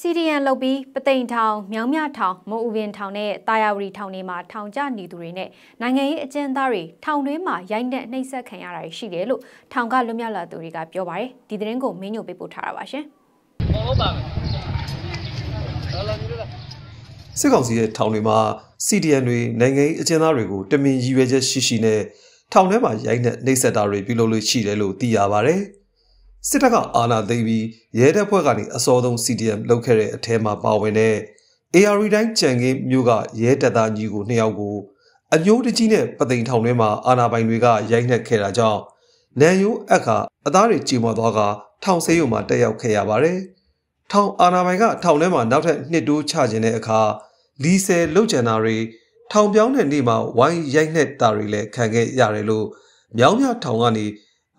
CDN လုတ်ပြီးပသိမ်ထောင်မြောင်းမြထောင်မုံဥပင်ထောင်နဲ့တာယာဝတီထောင်တွေမှာထောင်ကျနေသူတွေနဲ့နိုင်ငံရေးအကျဉ်းသားတွေထောင်တွင်းမှာရိုက်နှက်နှိပ်စက်ခံရတာရှိတယ်လို့ထောင်ကလွတ်မြောက်လာသူတွေကပြောပါတယ်ဒီသတင်းကိုမင်းညိုပေးပို့ထားတာပါရှင်ဟုတ်ပါမယ်စစ်ကောင်စီရဲ့ထောင်တွေမှာ CDN တွေနိုင်ငံရေးအကျဉ်းသားတွေကိုတမင်ရည်ရွယ်ချက်ရှိရှိနဲ့ထောင်ထဲမှာရိုက်နှက်နှိပ်စက်တာတွေပြုလုပ်လို့ရှိတယ်လို့သိရပါတယ်။ စစ်တပ်ကအာဏာသိမ်းပြီးရဲတပ်ဖွဲ့ကနေအစောဆုံး CDM လုပ်ခဲ့တဲ့အထဲမှာပါဝင်တဲ့ AR တိုင်းကြံကင်းမျိုးကရဲတပ်သားကြီးကိုနှစ်ယောက်ကိုအညိုးတကြီးနဲ့ပသိမ်ထောင်ထဲမှာအာဏာပိုင်တွေကရိုက်နှက်ခဲ့တာကြောင့်နန်ယိုးအက်ကအသားတွေကြေမွသွားကထောင်ဆေးရုံမှာတက်ရောက်ခဲ့ရပါတယ်။ထောင်အာဏာပိုင်ကထောင်ထဲမှာနောက်ထပ်နှစ်တိုးချခြင်းတဲ့အခါလီဆယ်လုတ်ကြံတာတွေထောင်ပြောင်းတဲ့နေ့မှာဝိုင်းရိုက်နှက်တာတွေလည်းခံခဲ့ရတယ်လို့မြောင်းမြထောင်ကနေ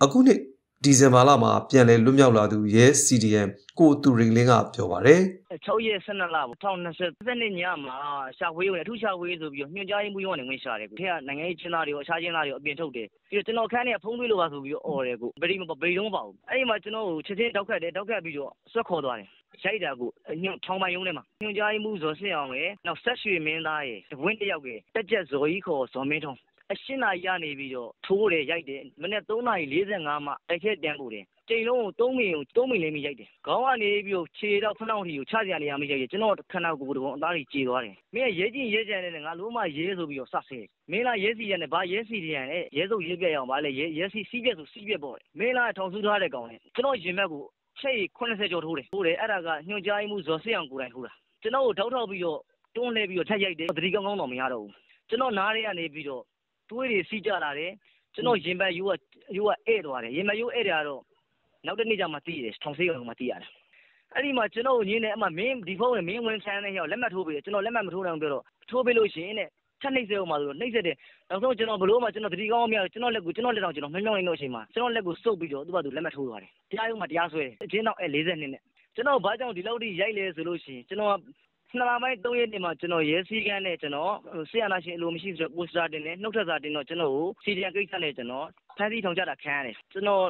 အခုနှစ် ဒီဇင်ဘာလမှာပြန်လည်လွတ်မြောက်လာသူရဲ CDM ကိုသူရင်လင်းကပြောပါတယ်6ရက်12လ2020နှစ်ညမှာရှာဝေးဝင်အထူးရှာဝေးဆိုပြီးတော့ညွှန်ကြားရေးမှူးရုံးကနေဝင်ရှာတယ်ကို။ထဲကနိုင်ငံရေးချင်းသားတွေရောအခြားချင်းသားတွေရောအပြင်ထုတ်တယ်။ပြီးတော့ကျွန်တော်ခန်းထဲကဖုန်းတွေးလို့ပါဆိုပြီးတော့អော်တယ်ကို။ဗရီမဗရီတော့မပါဘူး။အဲ့ဒီမှာကျွန်တော်ကိုချက်ချင်းတောက်ခတ်တယ်တောက်ခတ်ပြီးတော့ဆွတ်ခေါ်သွားတယ်။ရိုက်တာကိုညွှန်ထောင်ပိုင်ရုံးထဲမှာညွှန်ကြားရေးမှူးဇော်စင်အောင်ရဲ့နောက်ဆက်ရွှေမင်းသားရဲ့တဝင်းတယောက်ရဲ့တက်ချက်ဇော်ကြီးခေါ်ဇော်မင်းထုံး အရှင်းနာရီကနေပြီးတော့ထိုးတယ်ရိုက်တယ်မနေ့3နာရီ45မှတိုက်ခဲတန်းပို့တယ်ကြိမ်လုံးကို3မီကို3မီလိမ့်မိရိုက်တယ်ခေါင်းကနေပြီးတော့ခြေတော့ခဏောင်းထီကိုချစရာနေရာမရိုက်တယ်ကျွန်တော်ခဏကိုတကုံအသားကြီးကြေသွားတယ်မင်းရဲချင်းရဲကြံနေငါလုံးမရဲဆိုပြီးတော့စဆဲမင်းလားရဲစီရနဲ့ဘာရဲစီရနဲ့ရဲစုပ်ရဲပြက်အောင်ဘာလဲရဲရဲစီစီးပြက်ဆိုစီးပြက်ပေါ့မင်းလားထောင်ဆူထားတဲ့ကောင်လေကျွန်တော်ရင်ဘက်ကိုချိတ်80ကျော်ထိုးတယ်ထိုးတယ်အဲ့ဒါကညွှန်ကြားမှုဇော်စစ်အောင်ကိုယ်တိုင်ထိုးတာကျွန်တော်ကိုထောက်ထောက်ပြီးတော့တွန်းလဲပြီးတော့ထက်ရိုက်တယ်သတိကောင်းကောင်းတော့မရတော့ဘူးကျွန်တော်နားရဲကနေပြီးတော့ သွေးတွေစီးကြလာတယ်ကျွန်တော်ရင်ဘတ်ယူကယူကဧည့်သွားတယ်ရင်ဘတ်ယူဧည့်တယ်ကတော့နောက်တစ်နေ့ကျမှသိရတယ်ထောင်ဆေးရုံမှာသိရတယ်အဲ့ဒီမှာကျွန်တော်ညင်းနေအမှမင်းဒီဖုန်းနဲ့မင်းဝင်ဆန်းနေရောက်လက်မှတ်ထိုးပေးတယ်ကျွန်တော်လက်မှတ်မထိုးနိုင်ဘူးပြောတော့ထိုးပေးလို့ရှိရင်တဲ့ချက်နှိမ့်စေအောင်ပါဆိုတော့နှိမ့်စေတယ်နောက်ဆုံးကျွန်တော်ဘလို့မှကျွန်တော်တတိကောင်းမရကျွန်တော်လက်ကိုကျွန်တော်လက်တောင်ကျွန်တော်မှမြောင်းနေလို့အချိန်မှာကျွန်တော်လက်ကိုစုပ်ပြီးတော့သူ့ဘာသူလက်မှတ်ထိုးသွားတယ်တရားရုံးမှာတရားစွဲတယ်အချင်းတော့အဲ40နှစ်နဲ့ကျွန်တော်ဘာကြောင့်ဒီလောက်ထိရိုက်လဲဆိုလို့ရှိရင်ကျွန်တော် နှစ်လပိုင်း၃ရက်နေမှာကျွန်တော်ရဲစည်းကမ်းနဲ့ကျွန်တော်ဆရာနာရှင်အလိုမရှိဆိုတော့ပိုစတာတင်တယ်နှုတ်ထက်စာတင်တော့ကျွန်တော်ကိုစီဒီအန်ကိစ္စနဲ့ကျွန်တော်ဖမ်းဆီးထောင်ချတာခံရတယ်ကျွန်တော်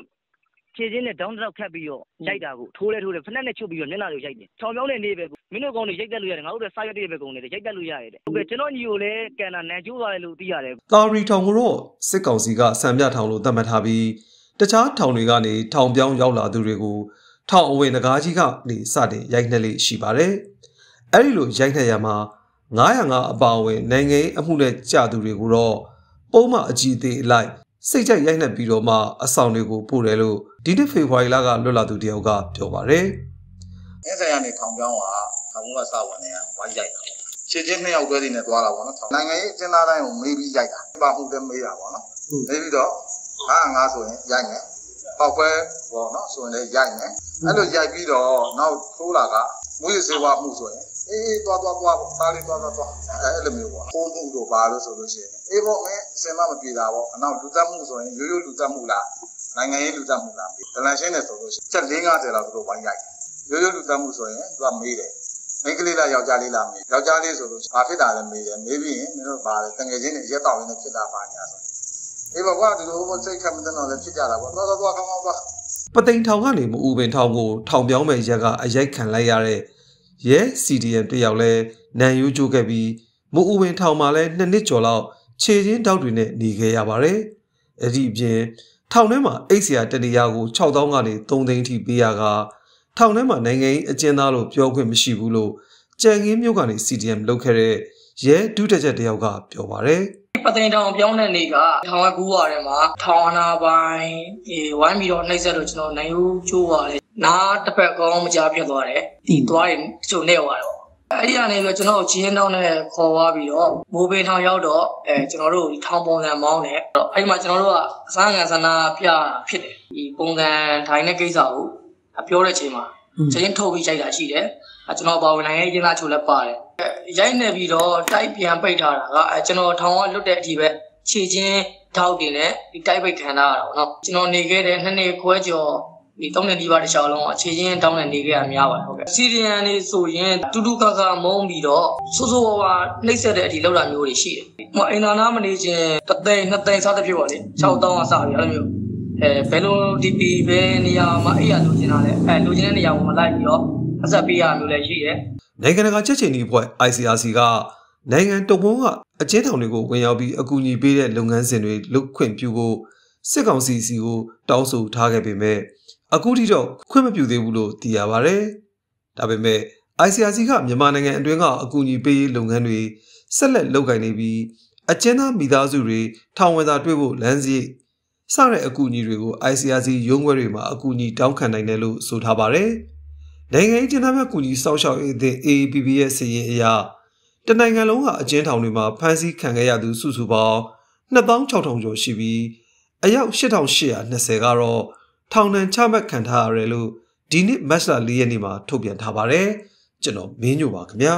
ခြေချင်းနဲ့ဒေါင်းတောက်ခတ်ပြီးတော့ရိုက်တာကိုထိုးလဲထိုးတယ်ဖက်နဲ့ချုပ်ပြီးတော့မျက်နှာကိုရိုက်တယ်။ထောင်ပြောင်းတဲ့နေ့ပဲမင်းတို့ကောင်တွေရိုက်တက်လို့ရတယ်ငါတို့လည်းစားရတဲ့ပဲကုန်နေတယ်ရိုက်တက်လို့ရတယ်တဲ့။ဟုတ်ကဲ့ကျွန်တော်ညီကိုလည်းကန်တာနန်ကျိုးသွားတယ်လို့သိရတယ်။တာရီထောင်ကိုတော့စစ်ကောင်စီကစံပြထောင်လို့သတ်မှတ်ထားပြီးတခြားထောင်တွေကနေထောင်ပြောင်းရောက်လာသူတွေကိုထောင်အဝင်တကားကြီးကနေစတင်ရိုက်နှက်လေးရှိပါတယ်။ အဲဒီလိုရိုက်နှက်ရမှာ905အပါအဝင်နိုင်ငံရေးအမှုနဲ့ကြာသူတွေကိုတော့ပုံမှန်အကြီးအသေးအလိုက်စိတ်ကြိုက်ရိုက်နှက်ပြီးတော့မှအဆောင်တွေကိုပို့တယ်လို့ဒီနှစ်ဖေဖော်ဝါရီလကလွတ်လာသူတယောက်ကပြောပါတယ်။အဲဆိုင်ကနေထောင်ပြောင်းကထောင်ကစဝင်နေဝိုင်းရိုက်တာ။ခြေချင်းနှစ်ယောက်တွဲနေနဲ့သွားတာပေါ့နော်။နိုင်ငံရေးအကျဉ်းသားတိုင်းကိုမေးပြီးရိုက်တာ။ပါမှုလည်းမေးတာပေါ့နော်။မေးပြီးတော့ငါငါဆိုရင်ရိုက်မယ်။ပေါက်ပွဲပေါ့နော်ဆိုရင်လည်းရိုက်မယ်။အဲ့လိုရိုက်ပြီးတော့နောက်ထိုးလာကမွေးစေဝါမှုဆိုရင် အေးအေးသွားသွားသွားသားလေးသွားသွားသွားအဲအဲ့လိုမျိုးပေါ့ပုံမှုတို့ပါလို့ဆိုလို့ရှိရင်အေးပေါ့မင်းအစင်မမပြေတာပေါ့အနောက်လူသက်မှုဆိုရင်ရိုးရိုးလူသက်မှုလားနိုင်ငံရေးလူသက်မှုလားဒလန်ရှင်းတယ်ဆိုလို့ရှိရင်ချက်450လောက်သူတို့ဝိုင်းရိုက်ရိုးရိုးလူသက်မှုဆိုရင်သူကမေးတယ်မိန်းကလေးလားယောက်ျားလေးလားမေးယောက်ျားလေးဆိုလို့ဘာဖြစ်တာလဲမေးတယ်မေးပြီးရင်မင်းတို့ပါလေတငယ်ချင်းတွေရက်တောက်ရင်းနဲ့ဖြစ်တာပါညာဆိုအေးပေါ့ကွာဒီလိုဘစိတ်ခတ်မတဲ့တော့လည်းဖြစ်ကြတာပေါ့သွားသွားသွားကောင်းကောင်းသွားပသိမ်ထောင်ကနေမအူပင်ထောင်ကိုထောင်ပြောင်းမဲ့ရက်ကအရိုက်ခံလိုက်ရတဲ့ ရဲ CDM တယောက်လဲနန်ယူးကျိုးခဲ့ပြီးမူဦးဝင်ထောင်မှာလဲနှစ်နှစ်ကျော်လောက်ခြေချင်းတောက်တွေနဲ့နေခဲ့ရပါတယ်။အဲ့ဒီအပြင်ထောင်ထဲမှာအိတ်ဆရာတနေရာကို6000ကနေ3သိန်းထိပေးရကထောင်ထဲမှာနိုင်ငံရေးအကျဉ်းသားလို့ပြောခွင့်မရှိဘူးလို့ကြံကင်းမျိုးကနေ CDM လုပ်ခဲ့တဲ့ရဲဒုတက်ချက်တယောက်ကပြောပါတယ်။ပသိမ်ထောင်ပြောင်းတဲ့နေ့ကထောင်ကကူးရတယ်မှာထောင်အနာပိုင်းအေးဝိုင်းပြီးတော့နှိမ့်ဆက်လို့ကျွန်တော်နိုင်ဦးကျိုးပါတယ် နားတစ်ဖက်ကောင်းမကြားပြတ်သွားတယ်။ဒီသွားရင်ကျုံနေသွားတော့အဲ့ဒီကနေပြီးကျွန်တော်ချင်းတောင်းနဲ့ခေါ်သွားပြီးတော့မိုးပင်ထောင်ရောက်တော့အဲကျွန်တော်တို့ထောင်ပုံစံမောင်းတယ်အဲ့ဒီမှာကျွန်တော်တို့ကအစမ်းကန်ဆန္ဒပြဖြစ်တယ်ဒီပုံစံထိုင်တဲ့ကိစ္စကိုပြောတဲ့အချိန်မှာချင်းထုတ်ပြီးကြိုက်တာရှိတယ်အဲကျွန်တော်ပါဝင်နိုင်ငံရေးကျင်းသားချို့လည်းပါတယ်ရိုက်နေပြီးတော့တိုက်ပြန်ပိတ်ထားတာကအဲကျွန်တော်ထောင်ကလွတ်တဲ့အထိပဲခြေချင်းထောက်တင်နဲ့ဒီတိုက်ပိတ်ခံထားရတာပေါ့နော်ကျွန်တော်နေခဲ့တဲ့နှစ်နှစ်ခွဲကျော် ဒီတောင်းတဲ့ဒီပါတစ်ချောင်းလုံးအခြေချင်းတောင်းတဲ့နေခဲ့ရများပါတယ်ဟုတ်ကဲ့စီရီယန်နေဆိုရင်တူတူခါခါမုန်းပြီးတော့ဆိုးဆိုးဝါးဝါနှိမ့်ဆက်တဲ့အထိလောက်တာမျိုးတွေရှိတယ်။ဟိုအိမ်သာနာမနေခြင်းတသိန်းနှစ်သိန်းစားတဲ့ဖြစ်ပါလေ6တောင်းကစပြီးအဲ့လိုမျိုးအဲဘယ်လို DP ပဲနေရာမှာအဲ့ရလိုချင်တာလဲအဲလိုချင်တဲ့နေရာကိုမလိုက်ပြီးတော့အဆက်ပေးရမျိုးလည်းရှိတယ်နိုင်ငံတကာချက်ချင်းဒီအဖွဲ့ ICRC ကနိုင်ငံတော်ဝန်ကအကျဉ်းထောင်တွေကိုဝင်ရောက်ပြီးအကူအညီပေးတဲ့လုပ်ငန်းစဉ်တွေလုပ်ခွင့်ပြုဖို့စစ်ကောင်စီစီကိုတောင်းဆိုထားခဲ့ပေမဲ့ အခုထိတော့ခွင့်မပြုသေးဘူးလို့သိရပါဗျ။ဒါပေမဲ့ ICRC ကမြန်မာနိုင်ငံအတွင်းကအကူအညီပေးရေးလုပ်ငန်းတွေဆက်လက်လုပ်ကိုင်နေပြီးအကျဉ်းသားမိသားစုတွေထောင်ဝင်သာတွေ့ဖို့လမ်းစီစတဲ့အကူအညီတွေကို ICRC ရုံးခွဲတွေမှာအကူအညီတောင်းခံနိုင်တယ်လို့ဆိုထားပါတယ်။နိုင်ငံရေးကျင်းသားများကူညီစောင့်ရှောက်ရေးအသင်း AAPP ရဲ့စီရင်အရတနိုင်ငံလုံးကအကျဉ်းထောင်တွေမှာဖမ်းဆီးခံခဲ့ရသူစုစုပေါင်း2600ကျော်ရှိပြီးအယောက်8820ကတော့ ထောင်ဒဏ်ချမှတ်ခံထားရတယ်လို့ဒီနေ့မတ်လ4ရက်နေ့မှာထုတ်ပြန်ထားပါတယ်ကျွန်တော်မင်းညိုပါခင်ဗျာ